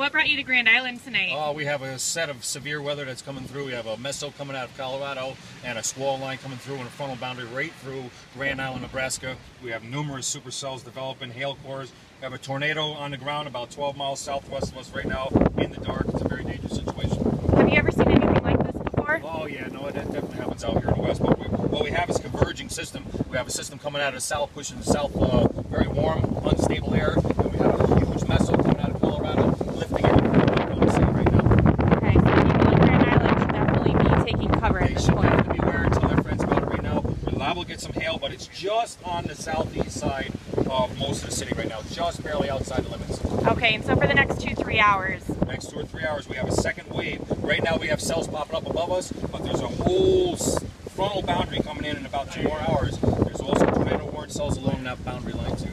What brought you to Grand Island tonight? Uh, we have a set of severe weather that's coming through. We have a meso coming out of Colorado and a squall line coming through and a frontal boundary right through Grand Island, Nebraska. We have numerous supercells developing, hail cores. We have a tornado on the ground about 12 miles southwest of us right now in the dark. It's a very dangerous situation. Have you ever seen anything like this before? Oh yeah, no, it definitely happens out here in the west. But we, what we have is a converging system. We have a system coming out of the south, pushing the south, uh, very warm, unstable air, and we have a huge meso coming out of Colorado, lifting everything we're going to see right now. Okay, so people on Grand Island should definitely be taking cover at They this should point. have to beware and tell their friends about it right now. We're liable to get some hail, but it's just on the southeast side of most of the city right now, just barely outside the limits. Okay, and so for the next two, three hours, Next two or three hours, we have a second wave. Right now, we have cells popping up above us, but there's a whole frontal boundary coming in in about two more hours. There's also tornado warning cells along that boundary line too.